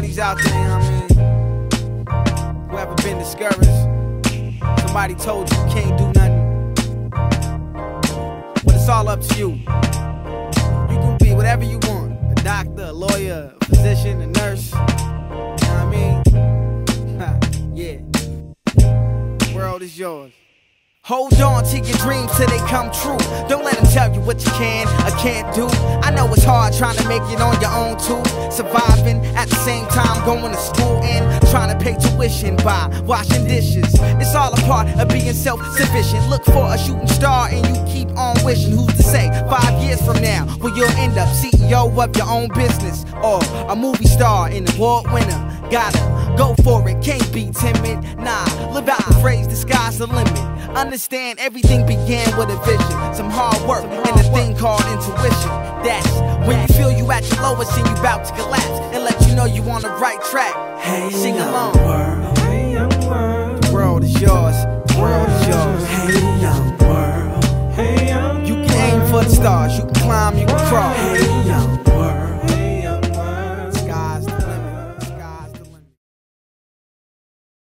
shorties out there, I mean? Who ever been discouraged? Somebody told you you can't do nothing. But it's all up to you. You can be whatever you want. A doctor, a lawyer, a physician, a nurse. You know what I mean? yeah. World is yours. Hold on to your dreams till they come true. Don't let them tell you what you can or can't do. I know it's hard trying to make it on your own too. Surviving at the same time going to school and trying to pay tuition by washing dishes. It's all a part of being self sufficient. Look for a shooting star and you keep on wishing. Who's to say five years from now will you'll end up CEO of your own business or a movie star, an award winner? Gotta go for it, can't be timid. Nah, live out phrase, the sky's the limit. Understand everything began with a vision, some hard work, and a thing called intuition. That's when you feel you at your lowest and you about to collapse, and let you know you on the right track. Hey, Sing young along. world. Hey, young world. The world is yours. The world is yours. Hey, young world. Hey, young You can aim for the stars, you can climb, you can crawl.